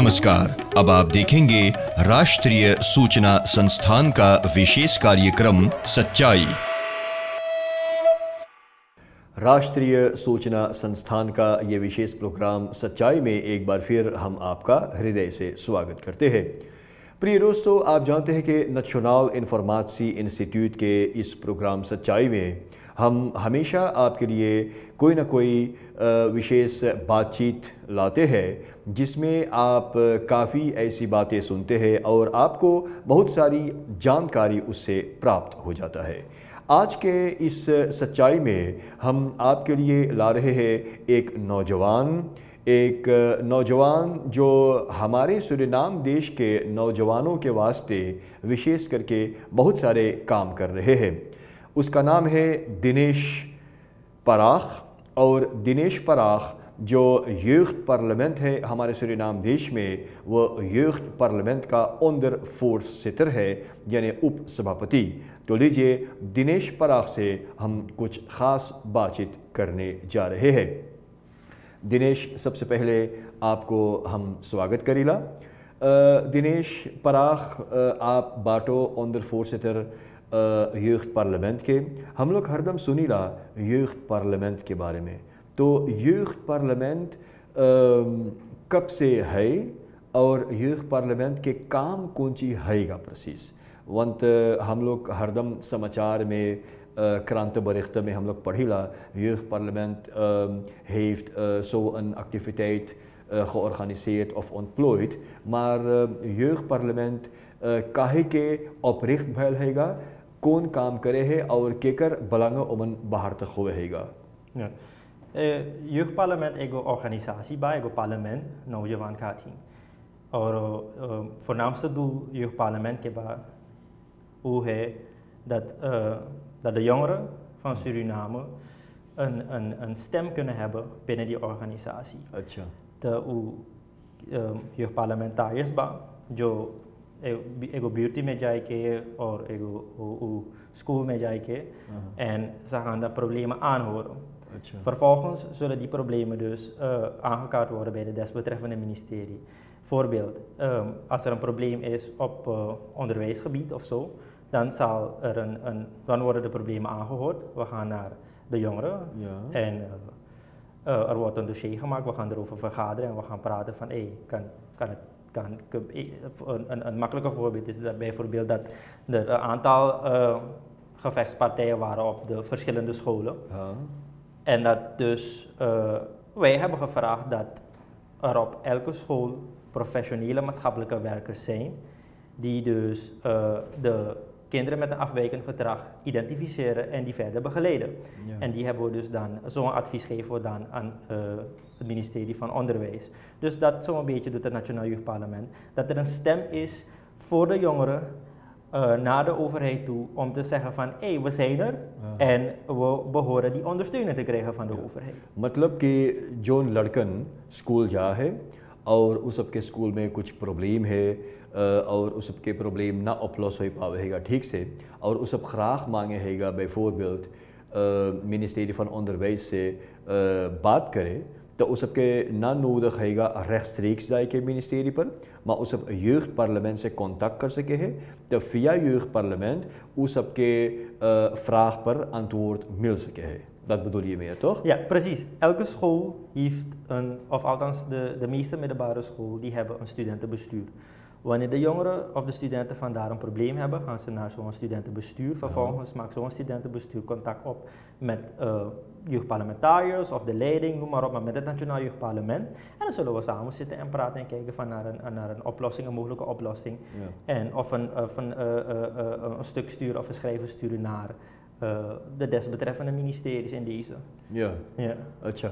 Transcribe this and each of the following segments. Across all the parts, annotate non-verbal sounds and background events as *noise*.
नमस्कार। अब आप देखेंगे राष्ट्रीय सूचना संस्थान का विशेष कार्यक्रम, सच्चाई। राष्ट्रीय सूचना संस्थान का ये विशेष प्रोग्राम सच्चाई में एक बार फिर हम आपका हृदय से स्वागत करते हैं। प्रिय दोस्तों, आप जानते हैं कि नेशनल इन्फॉर्मेसी इंस्टीट्यूट के इस प्रोग्राम सच्चाई में हम हमेशा आपके लिए कोई ना कोई विशेष बातचीत लाते हैं, जिसमें आप काफ़ी ऐसी बातें सुनते हैं और आपको बहुत सारी जानकारी उससे प्राप्त हो जाता है। आज के इस सच्चाई में हम आपके लिए ला रहे हैं एक नौजवान एक नौजवान जो हमारे सुरिनाम देश के नौजवानों के वास्ते विशेष करके बहुत सारे काम कर रहे हैं। उसका नाम है दिनेश पराख और दिनेश पराख, जो यूथ पार्लियामेंट है हमारे सुरीनाम देश में, वो यूथ पार्लियामेंट का ऑनर फोर्स सितर है, यानी उप सभापति तो लीजिए, दिनेश पराख से हम कुछ ख़ास बातचीत करने जा रहे हैं। दिनेश, सबसे पहले आपको हम स्वागत करीला। दिनेश पराख आप बाटो ऑनर फोर्स सितर यूथ पार्लियामेंट के। हम लोग हरदम सुनी रहा यूथ पार्लियामेंट के बारे में। तो यूथ पार्लियामेंट कब से है और यूथ पार्लियामेंट के काम कौन सी हैगा प्रसीस वंत हम लोग हरदम समाचार में क्रांत berichten में हम लोग पढ़ीला youth parliament heeft zo'n activiteit georganiseerd of ontplooid maar jeugdparlement काहे के opricht भयल हैगा कौन काम करे है और केकर बलांग ओमन बाहर तक हुए हैगा यूथ पार्लियामेंट एगो ऑर्गेनाइजेशन बा एगो पार्लियामेंट नौजवान खाती और voornaamste doel jeugd parlement के बाद hoe है dat, uh, dat de jongeren van Suriname een, een, een stem kunnen hebben binnen die organisatie. अच्छा De hoe uh, jeugdparlementariërs बा जो एगो ब्यूटी में जाए के और एगो स्कूल में जाए के en ze gaan dat problemen aanhoren. Vervolgens zullen die problemen dus uh, aangekaart worden bij de desbetreffende ministerie. Voorbeeld, um, als er een probleem is op uh, onderwijsgebied of zo, dan, zal er een, een, dan worden de problemen aangehoord. We gaan naar de jongeren ja. en uh, er wordt een dossier gemaakt, we gaan erover vergaderen en we gaan praten van hé, kan, kan het kan, een, een makkelijke voorbeeld is dat bijvoorbeeld dat er een aantal uh, gevechtspartijen waren op de verschillende scholen. En dat dus uh, wij hebben gevraagd dat er op elke school professionele maatschappelijke werkers zijn, die dus uh, de kinderen met een afwijkend gedrag identificeren en die verder begeleiden. En die hebben we dus dan, zo'n advies geven we dan aan eh, het ministerie van Onderwijs. Dus dat zo'n beetje doet het Nationaal Jeugdparlement. Dat er een stem is voor de jongeren eh, naar de overheid toe om te zeggen van hé, hey, we zijn er en we behoren die ondersteuning te krijgen van de ja. overheid. Matlab ke John Larkin school ja hai और उस सबके school में कुछ problem है और उस सब के प्रॉब्लम ना अपलोस हो पावे हैगा ठीक से? और उस सब खुराक मांगे हैगा बाई फोर बिल्ट मिनिस्ट्री फॉर ऑनदरवाइज से आ, बात करे तो उस सबके ना नूदक हैगा रेस्ट्रीक्स जाए के मिनिस्ट्री पर माँ उस सब यूथ पार्लियामेंट से कॉन्टेक्ट कर सके है तो फिया यूथ पार्लियामेंट उस सबके फ्राक पर अंतवर्त मिल सके है। Dat bedoel je meer, toch? Ja, precies. Elke school heeft een, of althans de, de meeste middelbare school, die hebben een studentenbestuur. Wanneer de jongeren of de studenten vandaar een probleem hebben, gaan ze naar zo'n studentenbestuur. Vervolgens maakt zo'n studentenbestuur contact op met uh, jeugdparlementariërs of de leiding, noem maar op, maar met het Nationaal Jeugdparlement. En dan zullen we samen zitten en praten en kijken van naar een, naar een oplossing, een mogelijke oplossing. Ja. En of een, of een, uh, uh, een stuk sturen of een schrijven sturen naar de desbetreffende ministeries in deze. Ja. Ja. अच्छा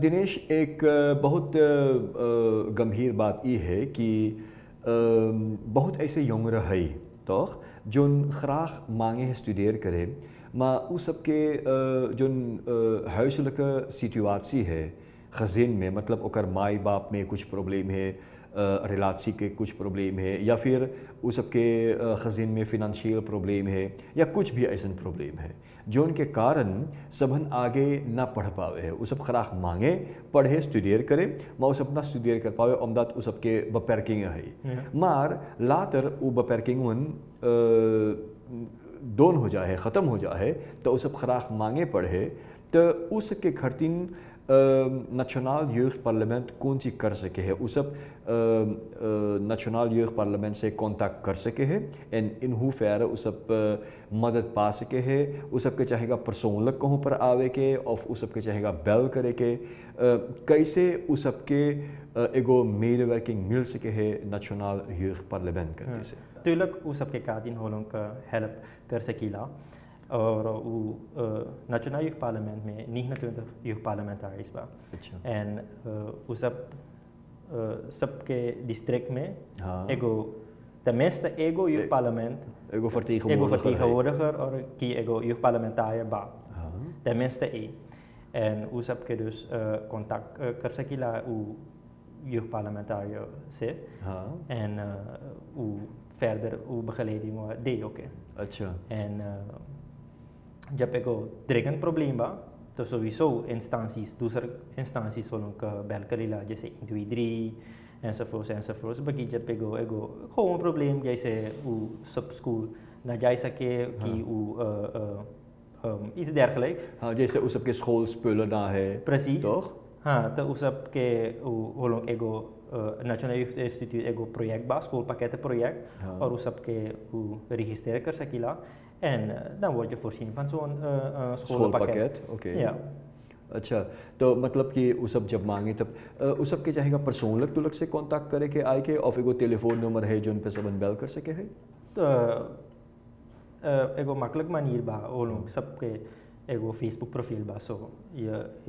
दिनेश एक बहुत गंभीर बात ये है कि बहुत ऐसे यंगर है तो जो खराख मांगे स्टूडियर करे मा उस सबके जो हुसलक सिचुआसी है खजीन में मतलब ओकर माई बाप में कुछ प्रॉब्लम है रिलासी के कुछ प्रॉब्लम है या फिर उस सबके ख़जीन में फिनंशियल प्रॉब्लम है या कुछ भी ऐसा प्रॉब्लम है जो उनके कारण सबन आगे ना पढ़ पावे है। उस सब खराक मांगे पढ़े स्टूडियर करे मा उस अपना स्टूडियर कर पावे अमदाद उस सबके बपैरकिंग है। मार लातर वो बपैरकिंग दोन हो जाए ख़त्म हो जाए तो उस सब खराक मांगे पढ़े तो उसके खर्तिन नेशनल यूथ पार्लियामेंट कौन सी कर सके है उस सब नेशनल यूथ पार्लियामेंट से कॉन्टैक्ट कर सके है एंड इन हु फेयर उस सब मदद पा सके है उस सब के चाहेगा परसोनल कहूँ पर आवे के और उस सब के चाहेगा बेल करे के कैसे उस सब के एगो मेल वर्किंग मिल सके है नेशनल यूथ पार्लियामेंट करके से तुलक उस सब के कादिन होलों का हेल्प कर सकीला और वो नेशनल यूथ पार्लियामेंट में नहीं न यूथ पार्लियामेंटारिस बा अच्छा एंड वो सब सबके डिस्ट्रिक्ट में हाँ। एगो tenminste ego यूथ पार्लियामेंट एगो ego vertegenwoordiger है। vertegenwoordiger और की एगो यूथ पार्लियामेंटारिër बा हाँ tenminste één en hoe heb je dus uh, contact uh, कर सकीला hoe यूथ पार्लियामेंटारिër से हाँ en uh, hoe verder hoe begeleiding uh, dे okay अच्छा En uh, जब एगो dringend probleem बा तो sowieso instanties, दूसर instanties zullen ook uh, bel करेला जैसे 123 enzovoorts enzovoorts. बल्कि जब एगो एगो gewoon probleem जैसे वो सब स्कूल ना जा सके कि वो uh, uh, um, iets dergelijks. हाँ जैसे उस सबके स्कूल स्पेलर ना है Precies. toch हाँ तो उस सब के वो लोग एगो नेशनल यूथ इंस्टीट्यूट एगो प्रोजेक्ट बा स्कूल pakketten project हाँ। और उस सब के registreren कर सकीला en uh, dan word je voorzien van zo'n uh, uh, schoolpakket. schoolpakket okay Ja. अच्छा तो मतलब कि उस सब जब मांगे तब अ, उस सब के चाहेगा पर्सोनल तुलक से कांटेक्ट करे के आए के और एगो टेलीफोन नंबर है जो उन पे सबन बेल कर सके है तो uh, एगो makkelijk manier बा वो लोग सबके एगो Facebook profiel बा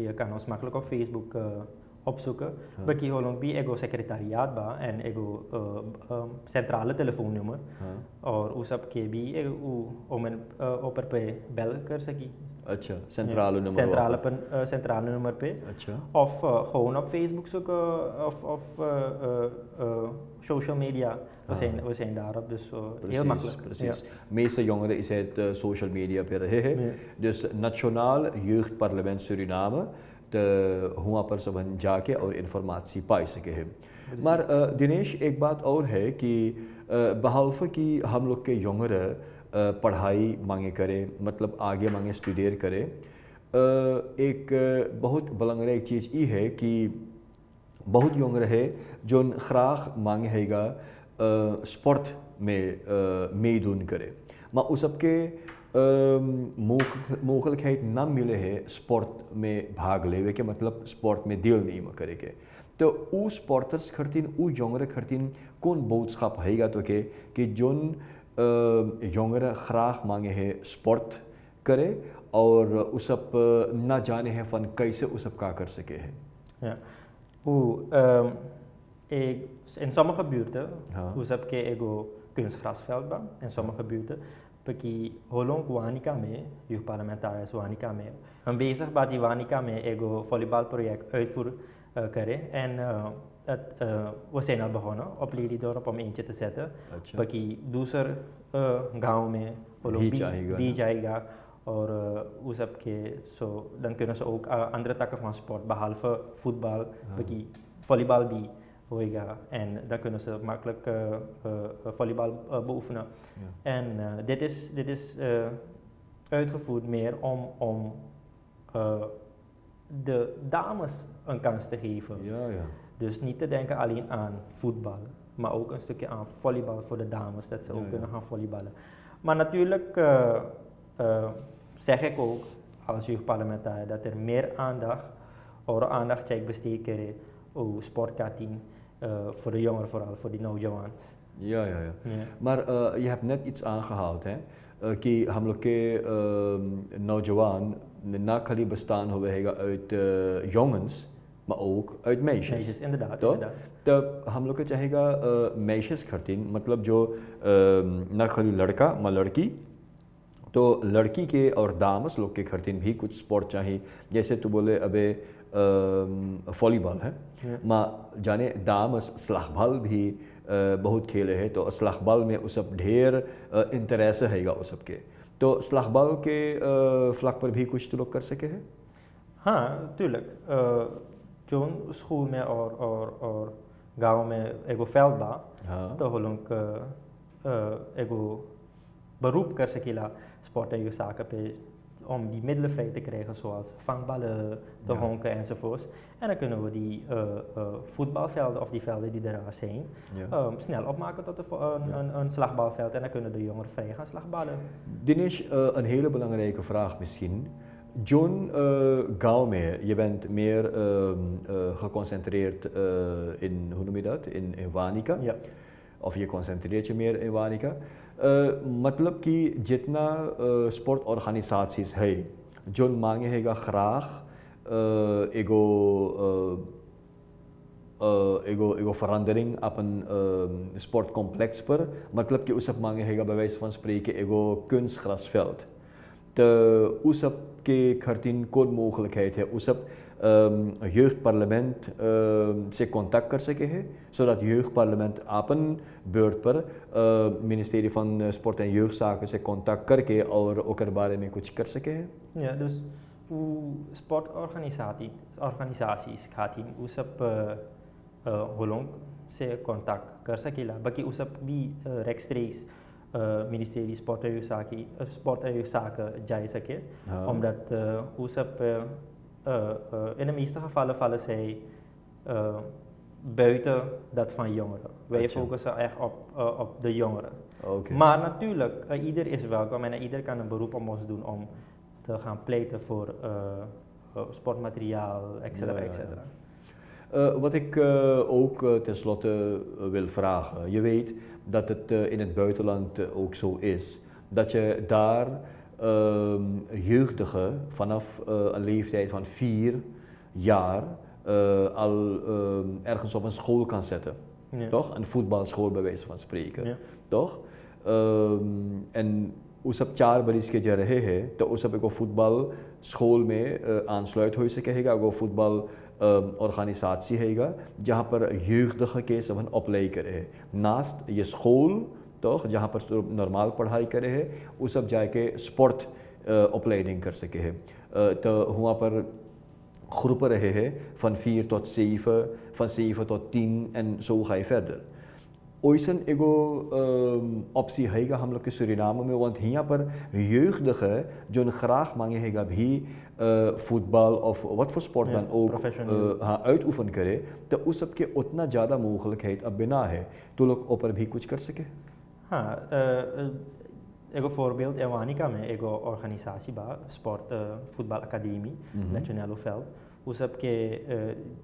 je kan ons makkelijk op Facebook uh, opzoeken. हाँ। Baki holong bi ego secretariaat ba en ego uh, um, centrale telefoonnummer हाँ और उस सब के भी एगो उ- ओमन uh, ऊपर पे बेल कर सकी अच्छा central number centrale pen uh, centrale nummer पे अच्छा of uh, gewoon op Facebook zoeken of, of uh, uh, uh, social media. We, Ah. zijn, we zijn daarop, dus uh, heel precies makkelijk. precies meeste jongeren is het eh, social media per रहे हैं Ja. dus nationaal jeugd parlement Suriname de वहाँ पर सबन जाके और information पा सके है। अ, दिनेश एक बात और है कि अ, की हम लोग के यंगर पढ़ाई मांगे करें मतलब आगे मांगे स्टूडियर करे। एक बहुत बलंगर एक चीज़ ये है कि बहुत यंगर है जो खराख मांगे हैगा स्पोर्ट में मेदून करे। मा उस सबके खेत ना मिले है स्पोर्ट में भाग लेवे के मतलब स्पोर्ट में दिल नहीं करे के तो उ स्पोर्टर्स खरतीन उ यंगर खरतीन कौन बहुत छाप हैगा तो के कि जोन यंगर खराख मांगे है स्पोर्ट करे और उस सब ना जाने हैं फन कैसे उस सब का कर सके है Ja. Hoe, ehm, ik, in sommige buurten, Ja. hoe heb je ego kunstgrasveld in sommige buurten, क्योंकि होलोंग वानिका में यू पार्लियामेंट आया वानिका में हम बेसक बाद वानिका में एगो वॉलीबॉल प्रोजेक्ट अफुर करे एंड वो सेना बहोनो अब लेडी दौर पर इंच बाकी अच्छा। दूसर गाँव में होलोंग बीच जाएगा और वो सब के सो डंकेनो सो अंदर तक ट्रांसपोर्ट बहाल फुटबॉल बाकी हाँ। वॉलीबॉल भी। Hoega en dan kunnen ze makkelijk uh, uh, volleybal beoefenen. Ja. En dit is, dit is uitgevoerd meer om, om de dames een kans te geven. Ja, ja. Dus niet te denken alleen aan voetbal, maar ook een stukje aan volleybal voor de dames, dat ze Ja, ook kunnen gaan volleyballen. Maar natuurlijk uh, uh, zeg ik ook als jeugdparlementariër dat er meer aandacht, or aandacht besteed keren op sportkatin uh, voor de jongeren vooral, voor die नौजवान. Ja, ja, ja. Ja. Maar uh, je hebt net iets aangehaald, hè? Uh, कि हम लोग के uh, नौजवान ना खाली bestaan होगा uit uh, jongens, maar ook uit meisjes. Meisjes, inderdaad, तो inderdaad. तब हम लोग को चाहेगा uh, meisjes खरतीन मतलब जो uh, ना खाली लड़का मा लड़की तो लड़की के और दामस लोग के खरतीन भी कुछ स्पोर्ट चाहिए जैसे तू बोले अबे Volleyball है। माँ जाने दाम स्लाखबल भी बहुत खेले हैं तो स्लाखबल में उस ढेर इंटरेस्ट हैगा उस सब के। तो स्लाखबल के फ्लक पर भी कुछ तो लोग कर सके हैं? हाँ तुलक जो स्कूल में और और और गाँव में एगो फैल बा हाँ. तो हम लोग एगो beroep कर सकेला sporten zaken पे om die middelen vrij te krijgen, zoals vangballen, te ja. honken enzovoorts. En dan kunnen we die uh, uh, voetbalvelden of die velden die er zijn, ja. um, snel opmaken tot een, een, een, een, slagbalveld. En dan kunnen de jongeren vrij gaan slagballen. Dinesh, uh, een hele belangrijke vraag misschien. John Gaume, je bent meer uh, geconcentreerd in, hoe noem je dat, in, in Wanica. Ja Of je concentreert je meer in Wanica. मतलब कि जितना sport organisations है जो मांगेगा खराख एगो एगो एगो फरांदरिंग अपन sport complex पर मतलब कि उस सब मांगेगा bewijs van spreken एगो kunstgrasveld. De USAP के खर्तीन कौन mogelijkheid है USAP jeugdparlement से contact कर सके हैं zodat jeugdparlement अपन beurt पर ministerie van sport en jeugdzaken से contact करके और ओकर बारे में कुछ कर सके हैं ja dus hoe sportorganisatie organisaties gaat in hoe सब holong से contact कर सकेला बाकी उस सब भी rechtstreeks uh, ministerie Sport en Jeugdzaken, sport en jeugdzaken jij sake, omdat uh, hoe ze uh, in de meeste gevallen vallen zij buiten dat van jongeren. Wij focussen echt op, op de jongeren. Okay. Maar natuurlijk, ieder is welkom en ieder kan een beroep op ons doen om te gaan pleiten voor sportmateriaal, etc. Ja, ja, ja. Wat ik ook tenslotte wil vragen. Je weet dat het in het buitenland ook zo is. Dat je daar ehm, jeugdigen vanaf een leeftijd van vier jaar al ehm, ergens op een school kan zetten. Ja. Toch? Een voetbalschool bij wijze van spreken. Ja. Toch? Um, en उस सब चार बरिस के जो रहे हैं तो उस सब को फुटबॉल स्कूल में आंसलुit हो सकेगा वो फुटबॉल organisatie हैगा जहाँ पर jeugdige के सबन अप्लाई करे है नास्ट ये स्कूल तो जहाँ पर नॉर्मल पढ़ाई करे है वो सब जाके स्पोर्ट opleiding कर सके है। तो वहाँ पर groepen रहे हैं van 4 tot 7, van 7 tot 10 en zo ga je verder. ओइसन एगो ऑप्सी हैगा हम लोग के सुरीनाम में want यहाँ पर jeugdige जो graag मांगे हैगा भी फुटबॉल ऑफ़ वट फॉर sport dan ook हाँ uitoefen करे तो उस सब के उतना ज़्यादा मुखलक है अब बिना है तो लोग ऊपर भी कुछ कर सके? Ha, eh, eh, Ego voorbeeld, in ego organisatie, sport, uh, voetbalacademie, mm -hmm. nationale veld. Hoe ze uh,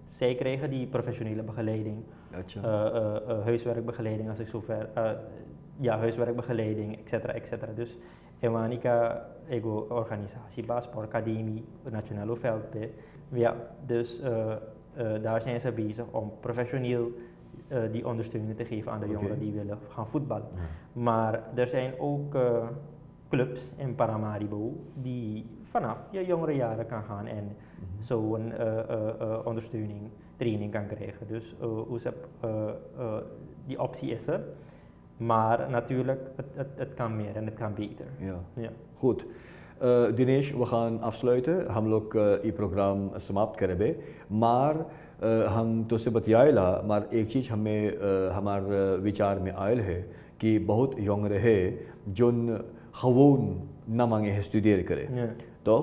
zij krijgen die professionele begeleiding, huiswerkbegeleiding als ik zover, ja, huiswerkbegeleiding, etcetera. Dus Ivanica ego organisatie, ba, sportacademie, nationale veld, ja, dus daar zijn ze bezig om professioneel eh, die ondersteuning te geven aan de jongeren die willen gaan voetballen. Maar er zijn ook eh, clubs in Paramaribo die vanaf je jongere jaren kan gaan en mm -hmm. zo'n eh, ondersteuning, training kan krijgen. Dus OESEP, die optie is er. Maar natuurlijk, het, het, het, kan meer en het kan beter. Ja. ja. Goed. Uh, Dinesh, we gaan afsluiten. Hamlok, uh, i-programma Smaap Caribe. Maar हम तो से बतियाला मार एक चीज़ हमें हमार विचार में oil है कि बहुत यंग रहे जो gewoon namange studeren करें। Yeah. तो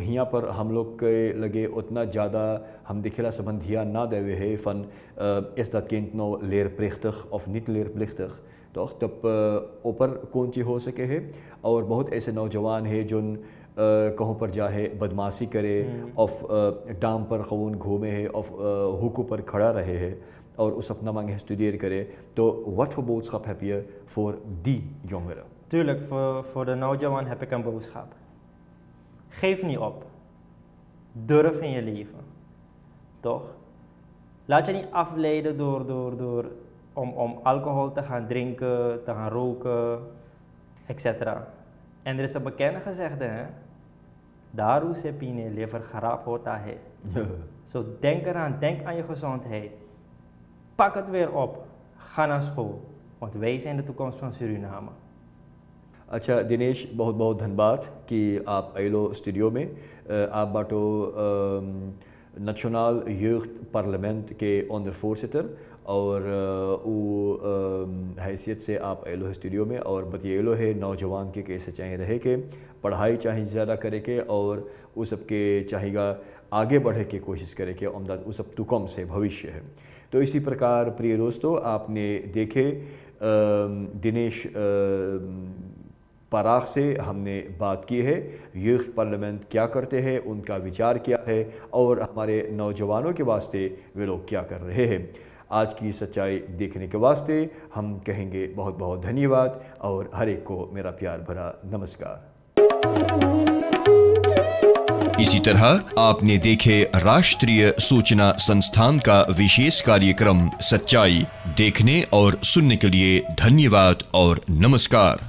यहाँ पर हम लोग के लगे उतना ज़्यादा हम दिखेला संबंध ध्यान ना देवे है van is dat kind nou leerplichtig of niet leerplichtig तो तब ऊपर कौन ची हो सके है? और बहुत ऐसे नौजवान है जो कहों पर जाए बदमाशी करे ऑफ़ डाम पर खून घूमे है ऑफ़ हुकू पर खड़ा रहे है और उस अपना मांगे स्टूडियर करे। तो वट फॉर बोल्सखाप हैपियर फॉर दी योंगर तुलक फॉर द नौजवान हैप्पी कम बोल्सखाप खेफ नी ऑप दर्फ इन ये लीव तो लाच नहीं अफ ले दूर दूर दूर ओम ओम अल्कोहल तक हाँ ड्रिंक तक हाँ रोक एक्सेट्रा एंड्रेस खा सकते हैं Daru se pine lever cherap hoort है *laughs* So denk eraan, denk aan je gezondheid. Pak het weer op. Ga naar school. Want wij zijn de toekomst van Suriname. अच्छा दिनेश बहुत बहुत धन्यवाद कि आप आइलो स्टूडियो में आप बाटो यूथ पार्लियामेंट के ऑनर फोर्सिटर और वो हैसियत से आप एलो है स्टूडियो में और बतिएलो है नौजवान के कैसे चाहे रहे के पढ़ाई चाहे ज़्यादा करे के और वो सबके चाहेगा आगे बढ़े के कोशिश करे के अमदाद वो सब तुकम से भविष्य है तो इसी प्रकार प्रिय दोस्तों आपने देखे दिनेश पराख से हमने बात की है यूथ पार्लियामेंट क्या करते हैं, उनका विचार क्या है, और हमारे नौजवानों के वास्ते वे लोग क्या कर रहे हैं। आज की सच्चाई देखने के वास्ते हम कहेंगे बहुत बहुत धन्यवाद, और हर एक को मेरा प्यार भरा नमस्कार। इसी तरह आपने देखे राष्ट्रीय सूचना संस्थान का विशेष कार्यक्रम सच्चाई देखने और सुनने के लिए धन्यवाद और नमस्कार।